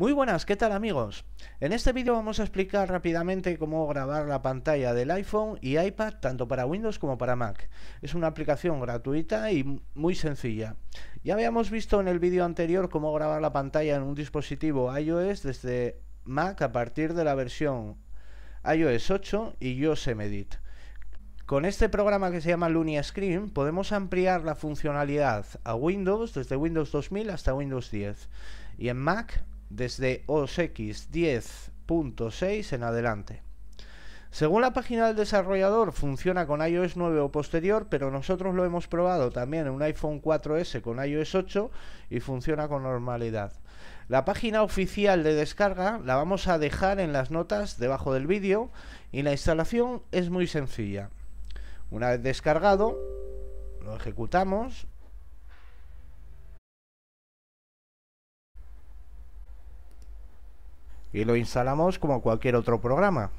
Muy buenas, ¿qué tal amigos? En este vídeo vamos a explicar rápidamente cómo grabar la pantalla del iPhone y iPad tanto para Windows como para Mac. Es una aplicación gratuita y muy sencilla. Ya habíamos visto en el vídeo anterior cómo grabar la pantalla en un dispositivo iOS desde Mac a partir de la versión iOS 8 y Yosemite. Con este programa que se llama Lunia Screen podemos ampliar la funcionalidad a Windows desde Windows 2000 hasta Windows 10 y en Mac desde OS X 10.6 en adelante. Según la página del desarrollador, funciona con iOS 9 o posterior, pero nosotros lo hemos probado también en un iPhone 4S con iOS 8 y funciona con normalidad. La página oficial de descarga la vamos a dejar en las notas debajo del vídeo y la instalación es muy sencilla. Una vez descargado, lo ejecutamos y lo instalamos como cualquier otro programa.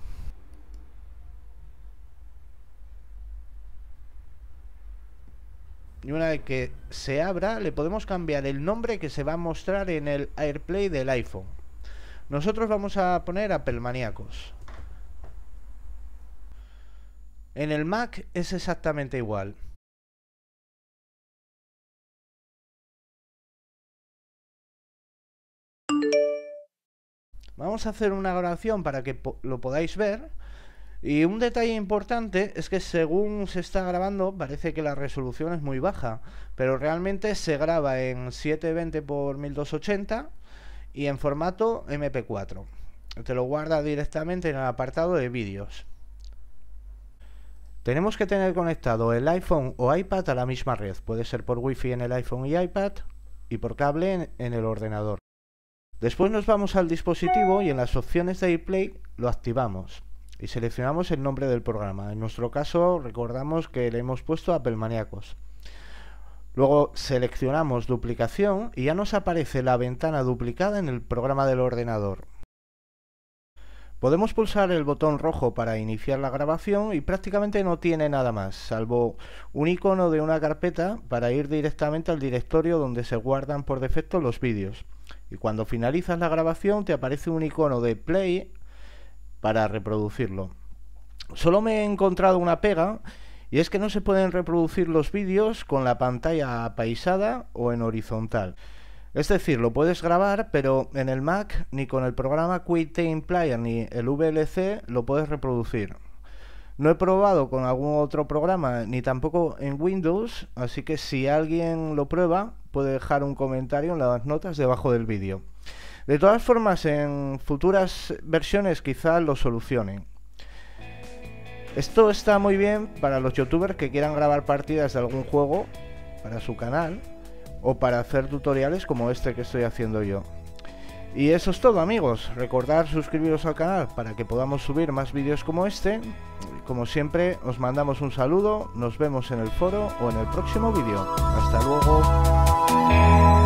Y una vez que se abra, le podemos cambiar el nombre que se va a mostrar en el AirPlay del iPhone. Nosotros vamos a poner Apple Maníacos. En el Mac es exactamente igual. Vamos a hacer una grabación para que lo podáis ver. Y un detalle importante es que según se está grabando parece que la resolución es muy baja, pero realmente se graba en 720 x 1280 y en formato MP4. Te lo guarda directamente en el apartado de vídeos. Tenemos que tener conectado el iPhone o iPad a la misma red. Puede ser por Wi-Fi en el iPhone y iPad y por cable en el ordenador. Después nos vamos al dispositivo y en las opciones de AirPlay lo activamos y seleccionamos el nombre del programa. En nuestro caso recordamos que le hemos puesto Apple Maníacos. Luego seleccionamos duplicación y ya nos aparece la ventana duplicada en el programa del ordenador. Podemos pulsar el botón rojo para iniciar la grabación y prácticamente no tiene nada más, salvo un icono de una carpeta para ir directamente al directorio donde se guardan por defecto los vídeos. Y cuando finalizas la grabación te aparece un icono de play para reproducirlo. Solo me he encontrado una pega y es que no se pueden reproducir los vídeos con la pantalla apaisada o en horizontal. Es decir, lo puedes grabar, pero en el Mac ni con el programa QuickTime Player ni el VLC lo puedes reproducir. No he probado con algún otro programa ni tampoco en Windows, así que si alguien lo prueba puede dejar un comentario en las notas debajo del vídeo. De todas formas, en futuras versiones quizás lo solucionen. Esto está muy bien para los youtubers que quieran grabar partidas de algún juego para su canal o para hacer tutoriales como este que estoy haciendo yo. Y eso es todo amigos, recordar suscribiros al canal para que podamos subir más vídeos como este. Como siempre os mandamos un saludo, nos vemos en el foro o en el próximo vídeo. Hasta luego. Thank you.